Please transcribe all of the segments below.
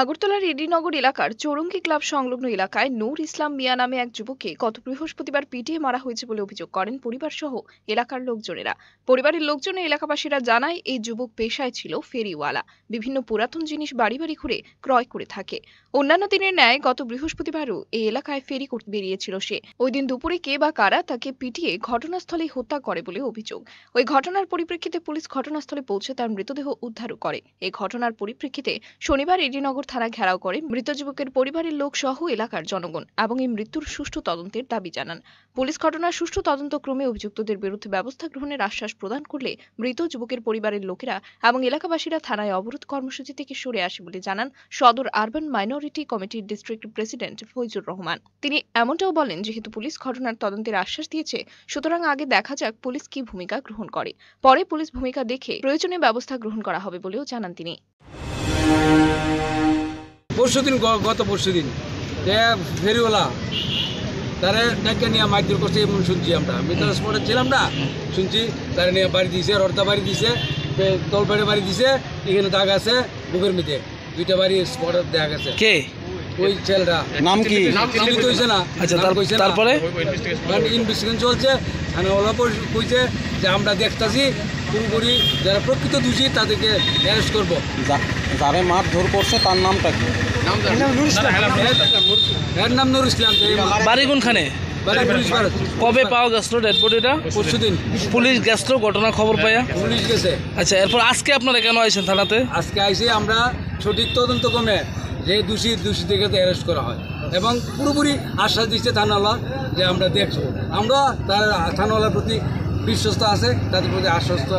আগরতলার এডিনগর এলাকার চৌরঙ্গি ক্লাব সংলগ্ন এলাকায় নূর ইসলাম মিয়া নামে এক যুবককে গত বৃহস্পতিবার পিটিয়ে মারা হয়েছে বলে অভিযোগ করেন পরিবার সহ এলাকার লোকজনেরা। পরিবারের লোকজন এলাকাবাসীরা জানায়, এই যুবক পেশায় ছিল ফেরিওয়ালা। বিভিন্ন পুরাতন জিনিস বাড়ি বাড়ি ঘুরে ক্রয় করে থাকে। অন্যান্য দিনের ন্যায় গত বৃহস্পতিবারও এই এলাকায় ফেরি করতে বেরিয়েছিল সে। ওই দিন দুপুরে কে বা কারা তাকে পিটিয়ে ঘটনাস্থলেই হত্যা করে বলে অভিযোগ। ওই ঘটনার পরিপ্রেক্ষিতে পুলিশ ঘটনাস্থলে পৌঁছে তার মৃতদেহ উদ্ধারও করে। এই ঘটনার পরিপ্রেক্ষিতে শনিবার এডিনগর থানা ঘেরাও করে মৃত যুবকের পরিবারের লোক সহ এলাকার জনগণ এবং এই মৃত্যুর সুষ্ঠু তদন্তের দাবি জানান। পুলিশ ঘটনার সুষ্ঠু তদন্তক্রমে অভিযুক্তদের বিরুদ্ধে ব্যবস্থা গ্রহণের আশ্বাস প্রদান করলে মৃত যুবকের পরিবারের লোকেরা এবং এলাকাবাসীরা থানায় অবরোধ কর্মসূচি থেকে সরে আসে বলে জানান সদর আরবান মাইনরিটি কমিটির ডিস্ট্রিক্ট প্রেসিডেন্ট ফৈজুর রহমান। তিনি এমনটাও বলেন, যেহেতু পুলিশ ঘটনার তদন্তের আশ্বাস দিয়েছে, সুতরাং আগে দেখা যাক পুলিশ কি ভূমিকা গ্রহণ করে। পরে পুলিশ ভূমিকা দেখে প্রয়োজনীয় ব্যবস্থা গ্রহণ করা হবে বলেও জানান তিনি। পরশু দিন গত পরশু দিন। ফেরিওয়ালা তারে ডাকে নিয়ে মাইদুর করছে এমন শুনছি আমরা। আমি তো স্পটে ছিলাম না শুনছি তারা নিয়ে বাড়ি দিয়েছে রর্দা বাড়ি দিয়েছে তলপেড়ে বাড়ি দিয়েছে এখানে দাগ আছে বুকের মধ্যে। দুইটা বাড়ি স্পটে দেখা গেছে কে? ওই ছেলেটা। নাম কি? চিহ্নিত হয়েছে না। আচ্ছা নাম তার- কইছে। তারপরে? ইনভেস্টিগেশন চলছে থানাওয়ালা কই- কইছে যে আমরা দেখতাছি পুরোপুরি যারা প্রকৃত দোষী তাদেরকে অ্যারেস্ট করব। যারে মারধর করছে তার নামটা কি? এর নাম নুর ইসলাম। বাড়ি কোনখানে? কবে পাওয়া গেছিল ডেড বডিটা পরশু দিন। পুলিশ গেছিল ঘটনা খবর পাইয়া? পুলিশ গেছে। আচ্ছা এরপর আজকে আপনারা কেন আইছেন থানাতে? আজকে আইসে আমরা সঠিক তদন্ত কমে যে দোষী দোষীদেরকে অ্যারেস্ট করা হয়। এবং পুরোপুরি আশ্বাস দিচ্ছে থানাওয়ালা যে আমরা দেখব। আমরা তার থানাওয়ালার প্রতি বিশ্বস্ত আছে তাদের প্রতি আশ্বস্ত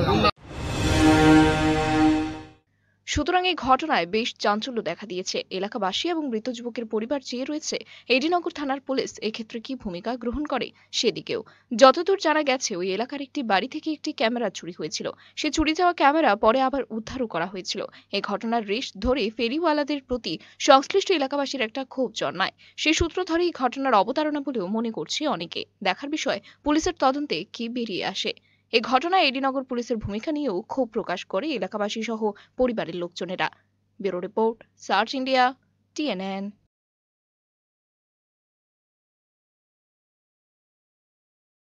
সুতরাং এই ঘটনায় বেশ চাঞ্চল্য দেখা দিয়েছে। এলাকাবাসী এবং মৃত যুবকের পরিবার চেয়ে রয়েছে, এডিনগর থানার পুলিশ এক্ষেত্রে কি ভূমিকা গ্রহণ করে সেদিকেও। যতদূর জানা গেছে, ওই এলাকার একটি বাড়ি থেকে একটি ক্যামেরা চুরি হয়েছিল। সে চুরি যাওয়া ক্যামেরা পরে আবার উদ্ধারও করা হয়েছিল। এই ঘটনার রেশ ধরে ফেরিওয়ালাদের প্রতি সংশ্লিষ্ট এলাকাবাসীর একটা ক্ষোভ জন্মায়। সেই সূত্র ধরে এই ঘটনার অবতারণা বলেও মনে করছে অনেকে। দেখার বিষয়, পুলিশের তদন্তে কি বেরিয়ে আসে? এ ঘটনায় এডিনগর পুলিশের ভূমিকা নিয়েও ক্ষোভ প্রকাশ করে এলাকাবাসী সহ পরিবারের লোকজনেরা। Bureau report, search India, TNN.